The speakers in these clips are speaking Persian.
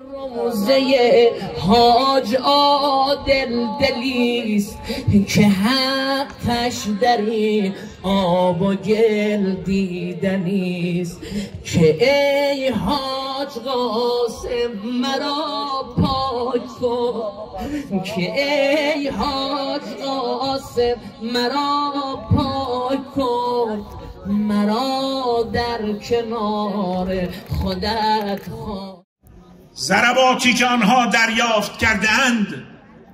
روزه حاج عادل دلیست که حقش در این آب و گل دیدنیست که ای حاج قاسم مرا پاک کن. که ای حاج قاسم مرا پاک کن. مرا در کنار خودت خواهد ضرباتی که آنها دریافت کرده اند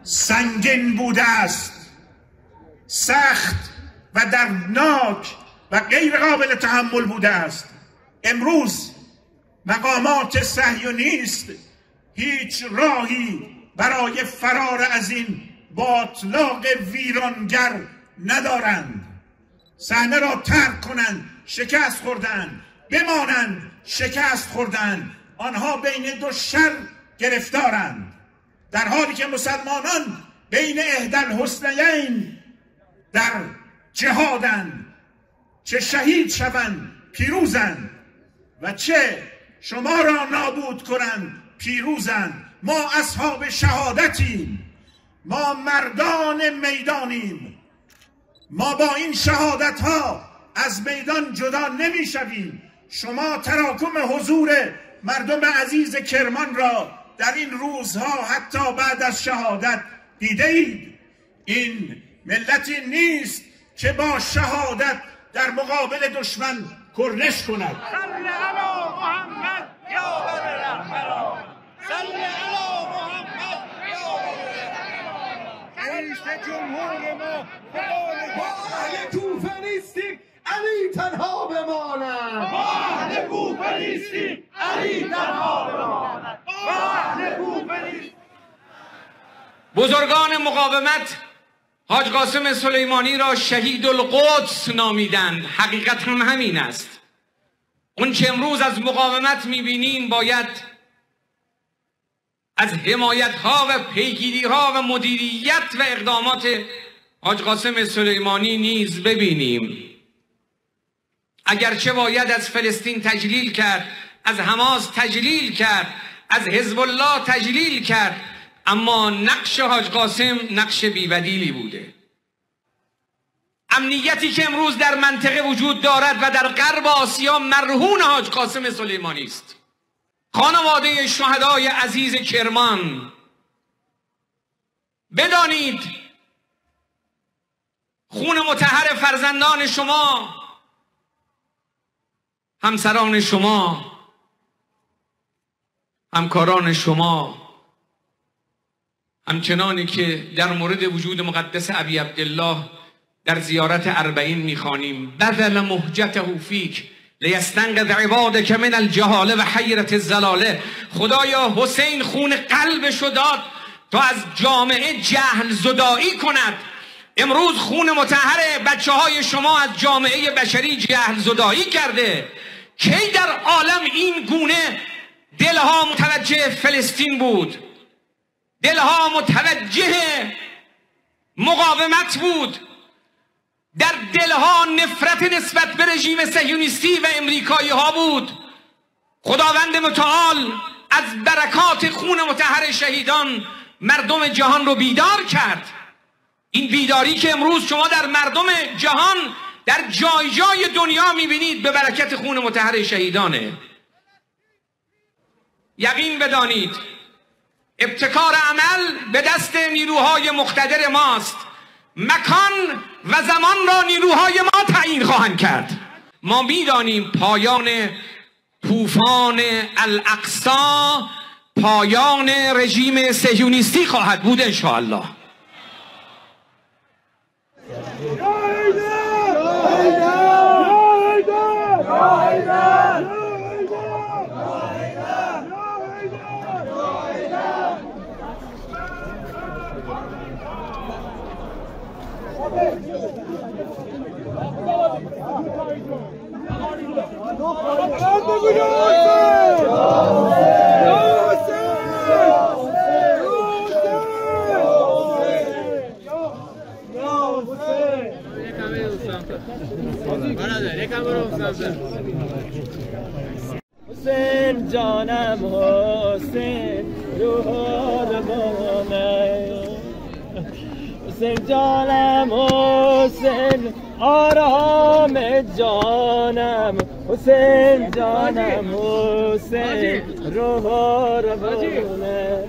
سنگین بوده است. سخت و دردناک و غیر قابل تحمل بوده است. امروز مقامات صهیونیست هیچ راهی برای فرار از این باطلاق ویرانگر ندارند. صحنه را ترک کنند شکست خوردند بمانند شکست خوردند آنها بین دو شر گرفتارند. در حالی که مسلمانان بین اهدل حسنین در جهادند چه شهید شوند پیروزند و چه شما را نابود کنند پیروزند. ما اصحاب شهادتیم. ما مردان می‌دانیم. ما با این شهادت ها از میدان جدا نمی‌شویم. شما تراکم حضور مردم عزیز کرمان را در این روزها حتی بعد از شهادت دیده اید این ملتی نیست که با شهادت در مقابل دشمن کرنش کند. جمهور ما ما اهل کوفه نیستیم. علی تنها بماند. ما اهل کوفه نیستیم علی تنها بماند. ما اهل کوفه بزرگان مقاومت حاج قاسم سلیمانی را شهید القدس نامیدند. حقیقت هم همین است. اون چه امروز از مقاومت می‌بینیم باید از حمایت ها و پیگیری ها و مدیریت و اقدامات حاج قاسم سلیمانی نیز ببینیم. اگرچه باید از فلسطین تجلیل کرد از حماس تجلیل کرد از حزب الله تجلیل کرد اما نقش حاج قاسم نقش بیبدیلی بوده. امنیتی که امروز در منطقه وجود دارد و در غرب آسیا مرهون حاج قاسم سلیمانی است. خانواده شهدای عزیز کرمان بدانید خون متحر فرزندان شما همسران شما همکاران شما همچنانی که در مورد وجود مقدس ابی عبدالله در زیارت اربعین می‌خوانیم. بذل مهجته فیک لیستنقذ عبادک من الجهاله و حیرت الزلاله. خدایا حسین خون قلبشو داد تا از جامعه جهل زدایی کند. امروز خون متحر بچه های شما از جامعه بشری جهل زدایی کرده. کی در عالم این گونه دلها متوجه فلسطین بود؟ دلها متوجه مقاومت بود؟ در دلها نفرت نسبت به رژیم سهیونیستی و امریکایی ها بود؟ خداوند متعال از برکات خون متحر شهیدان مردم جهان رو بیدار کرد. این بیداری که امروز شما در مردم جهان در جای جای دنیا می‌بینید به برکت خون متحر شهیدانه. یقین بدانید ابتکار عمل به دست نیروهای مقتدر ماست. مکان و زمان را نیروهای ما تعیین خواهند کرد. ما می‌دانیم پایان طوفان الاقصا پایان رژیم سهیونیستی خواهد بود انشاءالله. حسین جانم حسین روح حسین جانم حسین آرام جانم حسین جانم حسین روح روانه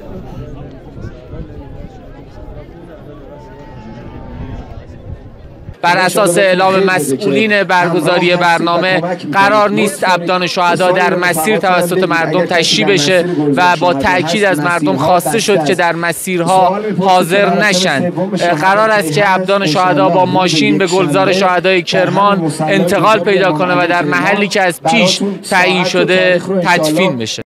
بر اساس اعلام مسئولین برگزاری برنامه قرار نیست ابدان شهدا در مسیر توسط مردم تشریح بشه و با تاکید از مردم خواسته شد که در مسیرها حاضر نشن. قرار است که ابدان شهدا با ماشین به گلزار شهدای کرمان انتقال پیدا کنه و در محلی که از پیش تعیین شده تدفین بشه.